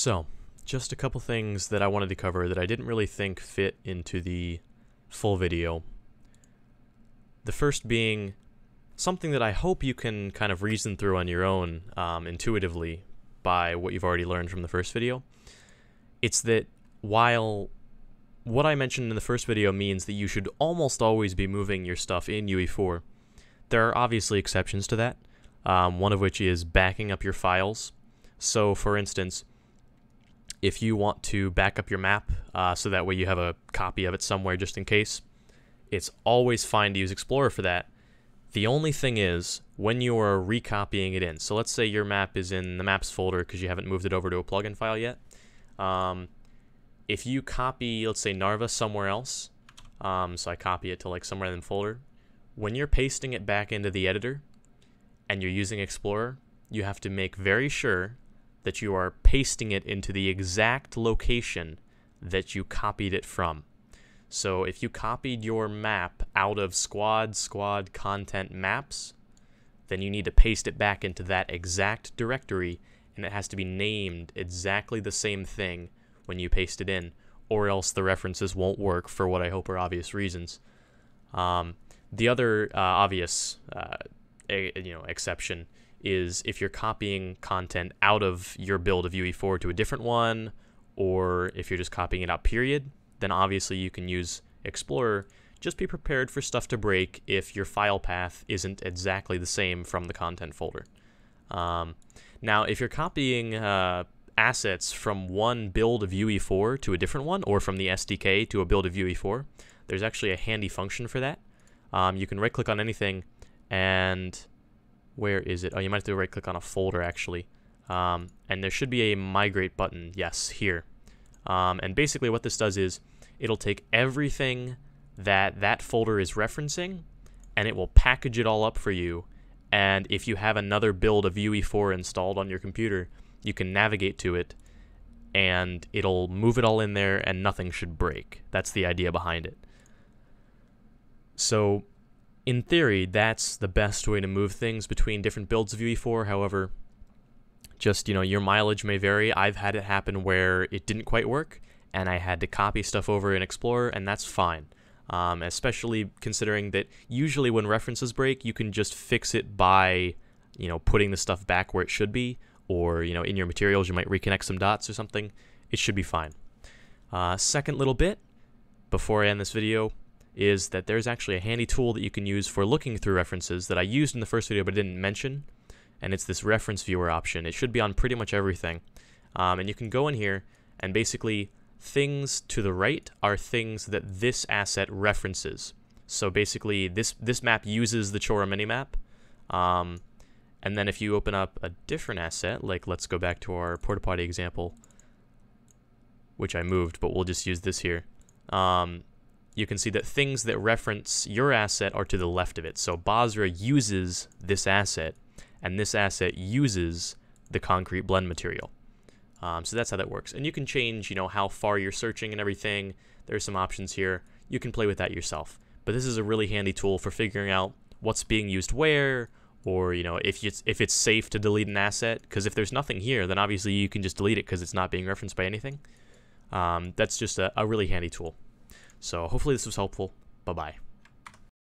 So, just a couple things that I wanted to cover that I didn't really think fit into the full video. The first being something that I hope you can kind of reason through on your own um, intuitively by what you've already learned from the first video. It's that while what I mentioned in the first video means that you should almost always be moving your stuff in UE4, there are obviously exceptions to that, um, one of which is backing up your files. So, for instance, if you want to back up your map uh, so that way you have a copy of it somewhere just in case, it's always fine to use Explorer for that. The only thing is when you are recopying it in. So let's say your map is in the maps folder because you haven't moved it over to a plugin file yet. Um, if you copy, let's say Narva somewhere else, um, so I copy it to like somewhere in the folder, when you're pasting it back into the editor and you're using Explorer, you have to make very sure that you are pasting it into the exact location that you copied it from. So if you copied your map out of squad squad content maps, then you need to paste it back into that exact directory and it has to be named exactly the same thing when you paste it in or else the references won't work for what I hope are obvious reasons. Um, the other uh, obvious uh, a, you know exception is if you're copying content out of your build of UE4 to a different one, or if you're just copying it out, period, then obviously you can use Explorer. Just be prepared for stuff to break if your file path isn't exactly the same from the content folder. Um, now, if you're copying uh, assets from one build of UE4 to a different one, or from the SDK to a build of UE4, there's actually a handy function for that. Um, you can right click on anything and where is it? Oh, you might have to right click on a folder actually. Um, and there should be a migrate button. Yes, here. Um, and basically what this does is it'll take everything that that folder is referencing and it will package it all up for you. And if you have another build of UE4 installed on your computer, you can navigate to it and it'll move it all in there and nothing should break. That's the idea behind it. So in theory, that's the best way to move things between different builds of UE4. However, just, you know, your mileage may vary. I've had it happen where it didn't quite work and I had to copy stuff over in Explorer, and that's fine. Um, especially considering that usually when references break, you can just fix it by, you know, putting the stuff back where it should be, or, you know, in your materials, you might reconnect some dots or something. It should be fine. Uh, second little bit before I end this video is that there's actually a handy tool that you can use for looking through references that I used in the first video but didn't mention, and it's this reference viewer option. It should be on pretty much everything. Um, and you can go in here and basically things to the right are things that this asset references. So basically this, this map uses the Chora minimap. Um, and then if you open up a different asset, like let's go back to our porta potty example, which I moved, but we'll just use this here. Um, you can see that things that reference your asset are to the left of it. So Basra uses this asset, and this asset uses the concrete blend material. Um, so that's how that works. And you can change, you know, how far you're searching and everything. There's some options here. You can play with that yourself. But this is a really handy tool for figuring out what's being used where, or you know, if it's if it's safe to delete an asset. Because if there's nothing here, then obviously you can just delete it because it's not being referenced by anything. Um, that's just a, a really handy tool. So hopefully this was helpful. Bye bye.